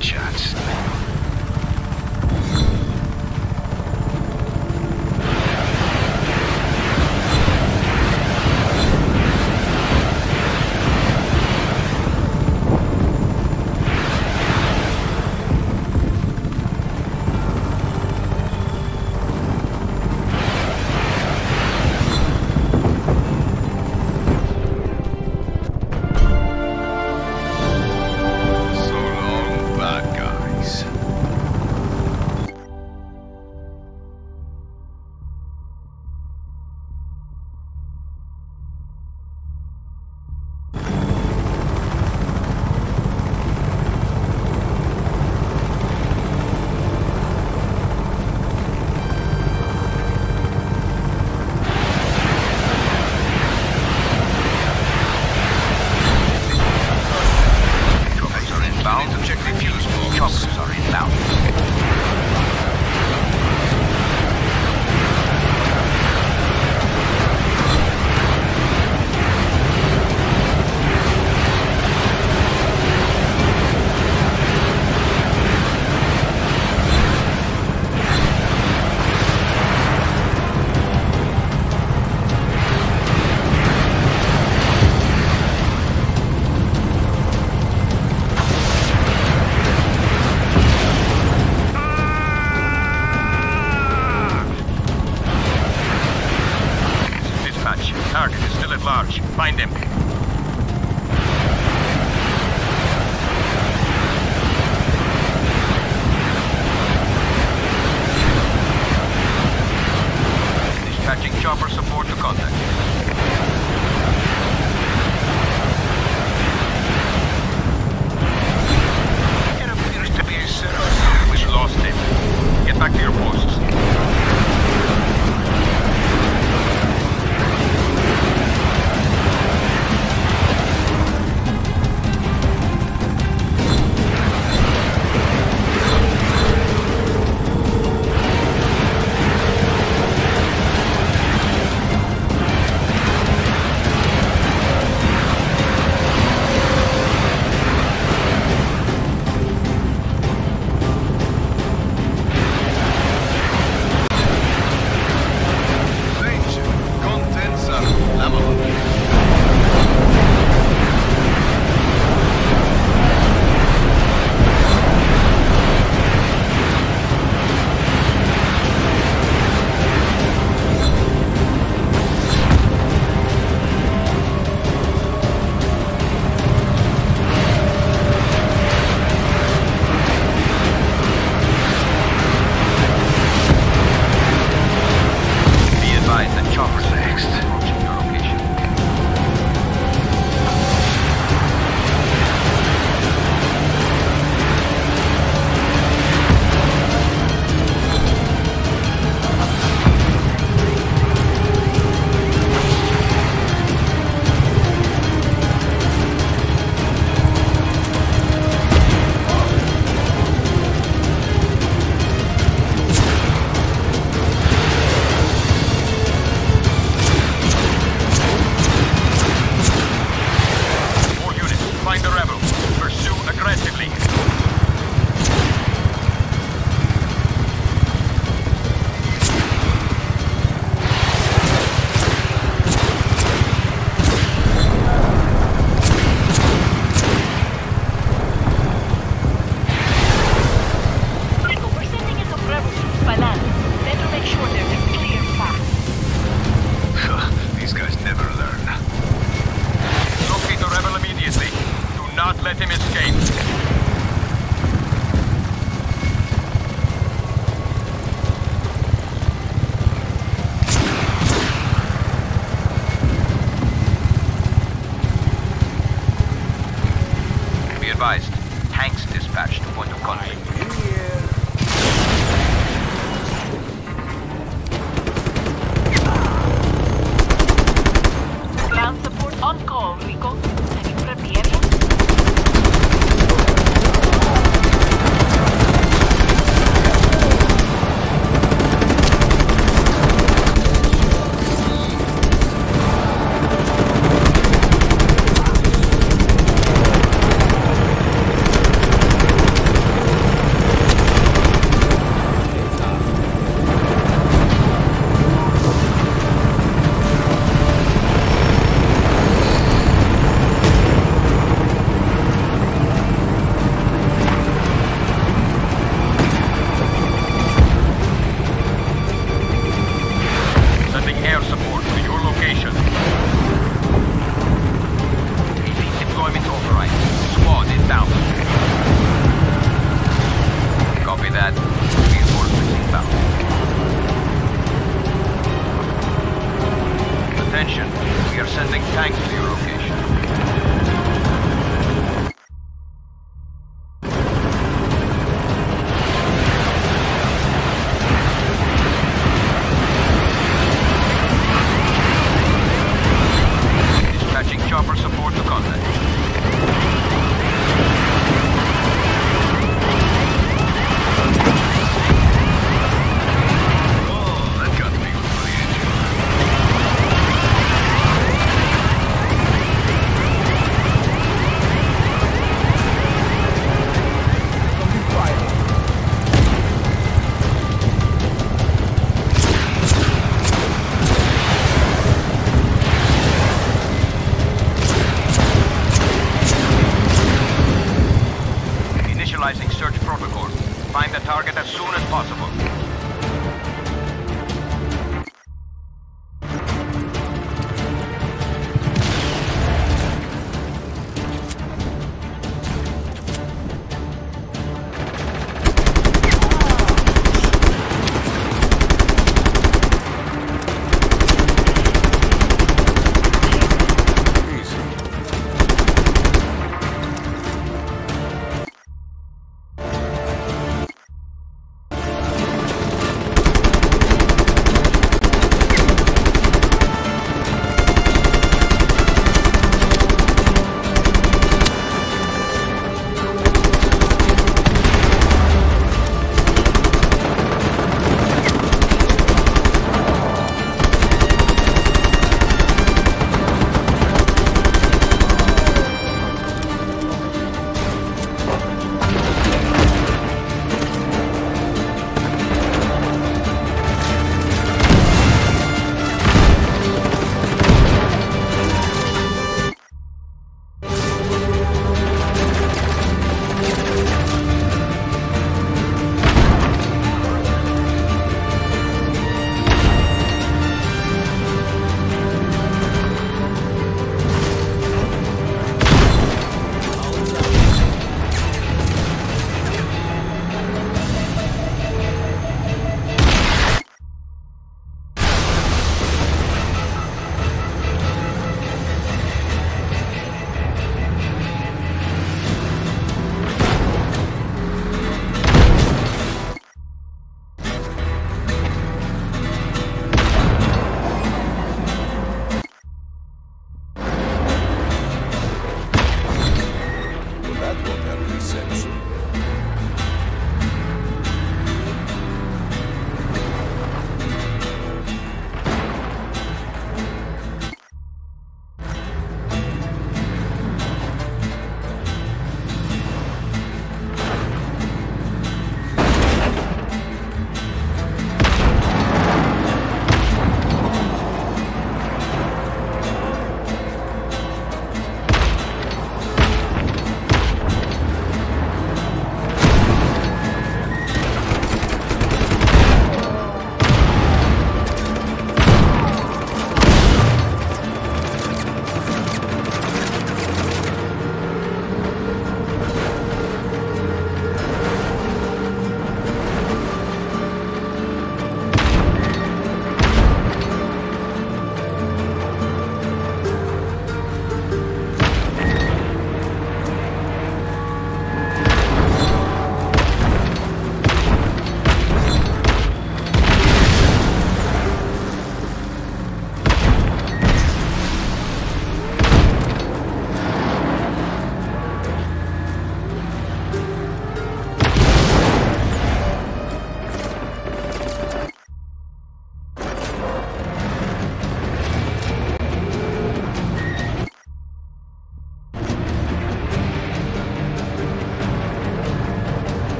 chance.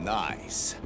Nice.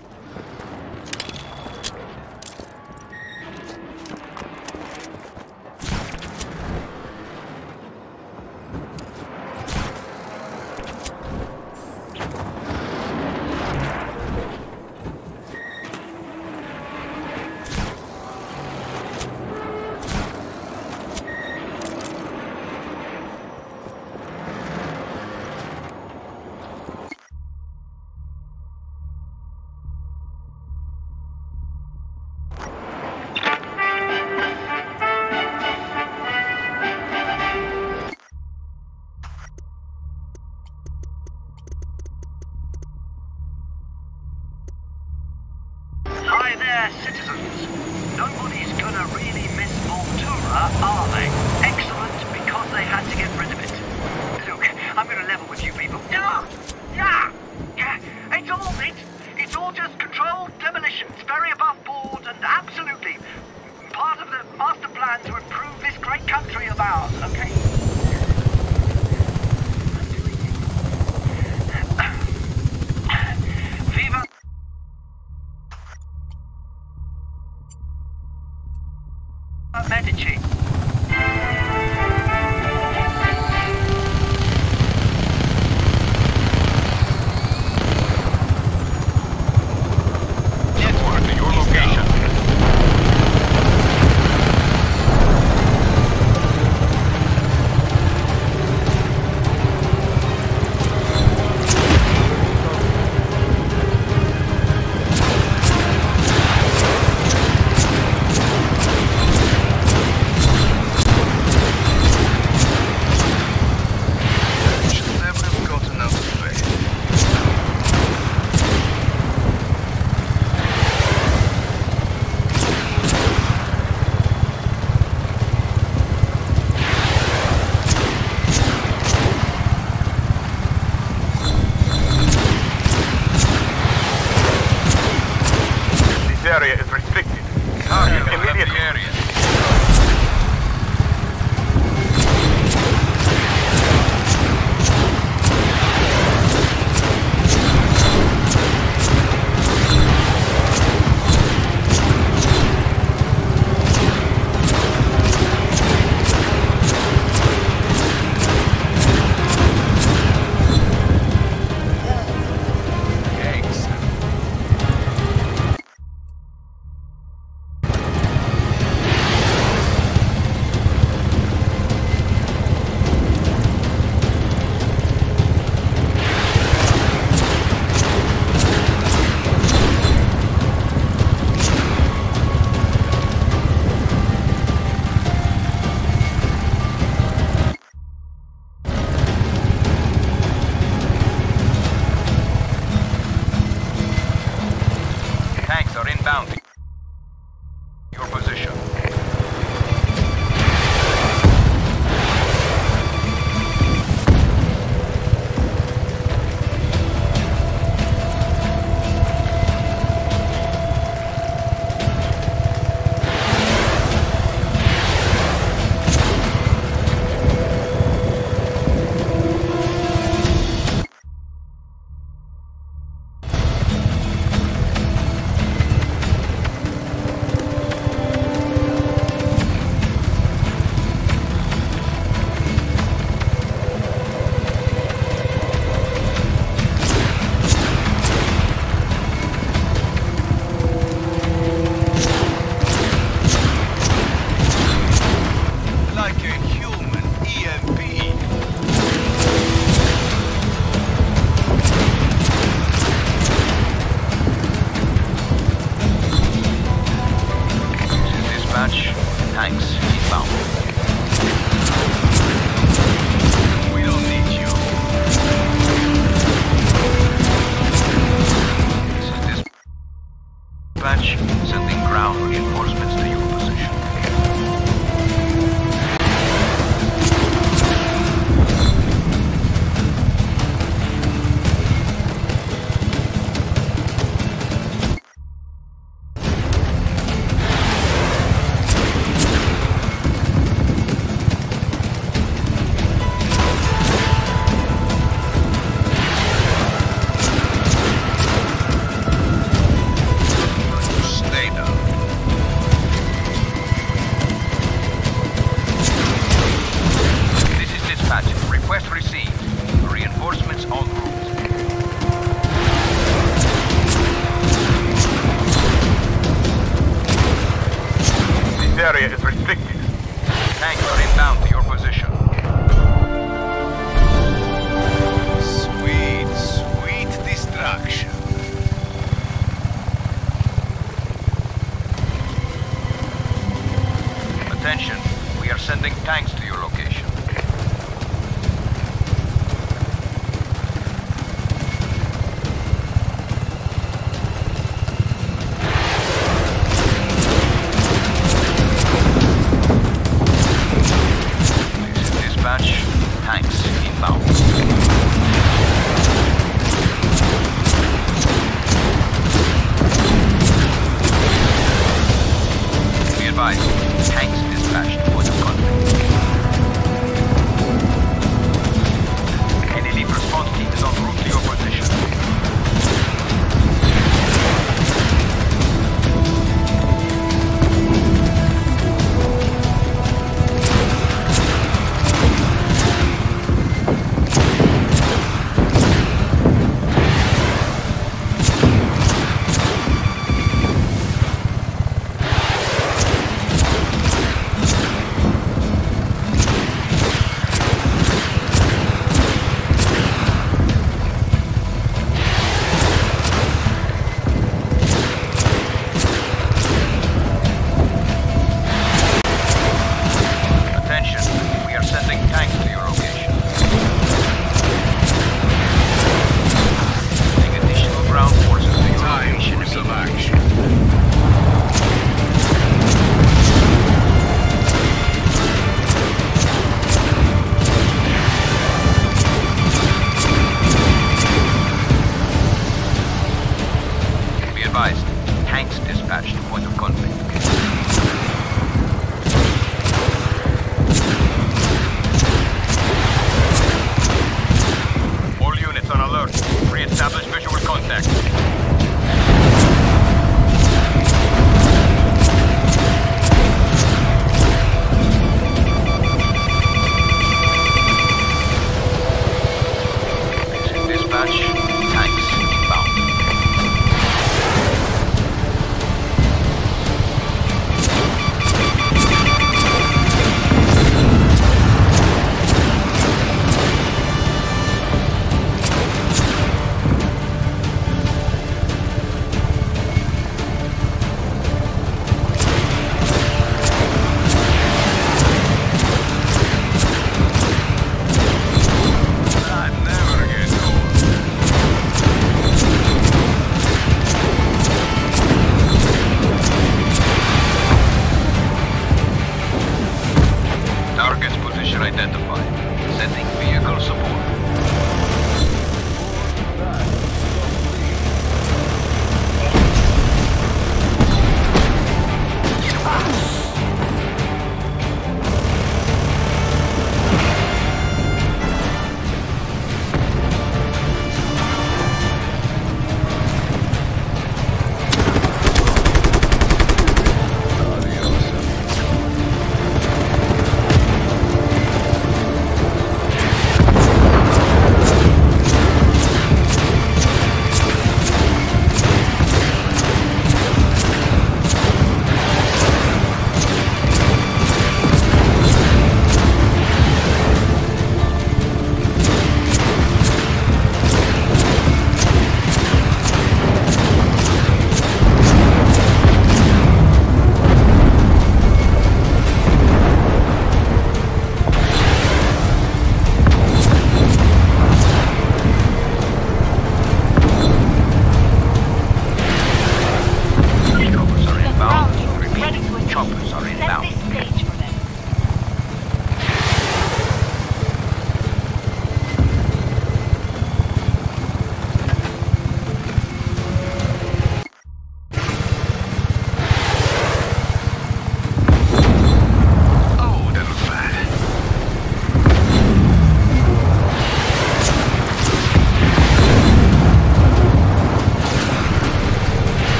Contact.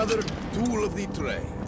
Another tool of the trade.